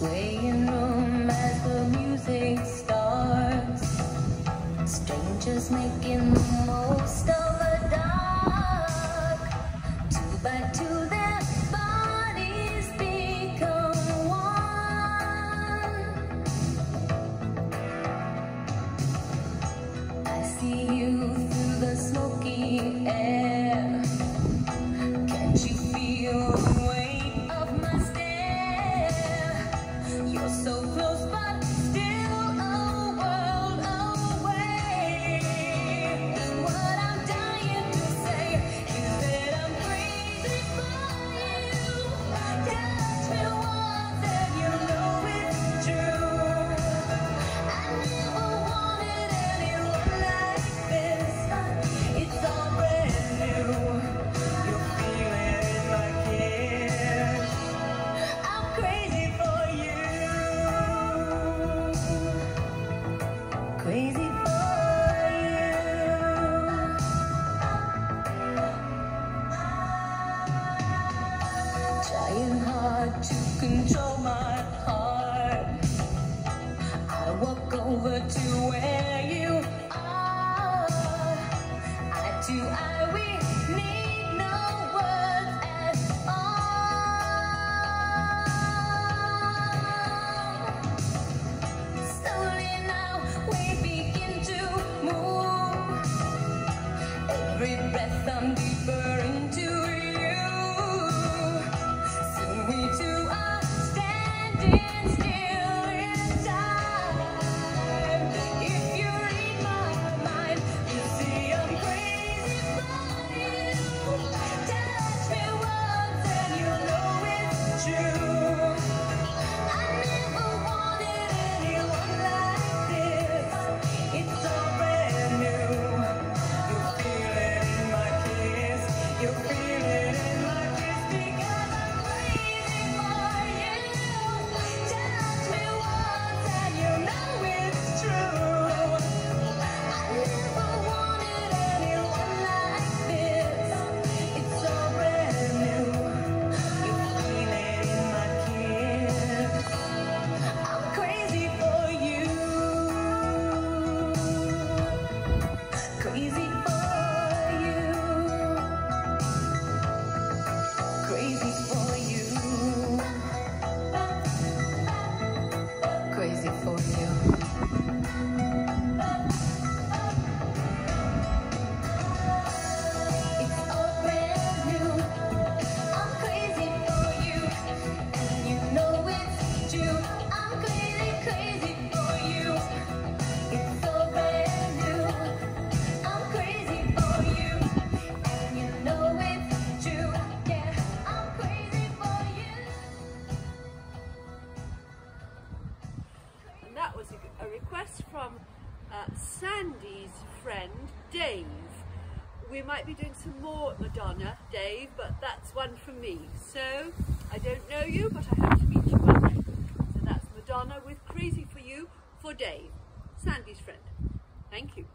swaying room as the music starts. Strangers making the most of the dark. Two by two, their bodies become one. I see you through the smoky air. Trying hard to control my heart. I walk over to where request from uh, Sandy's friend, Dave. We might be doing some more Madonna, Dave, but that's one from me. So, I don't know you, but I hope to meet you one day. So that's Madonna with Crazy For You for Dave, Sandy's friend. Thank you.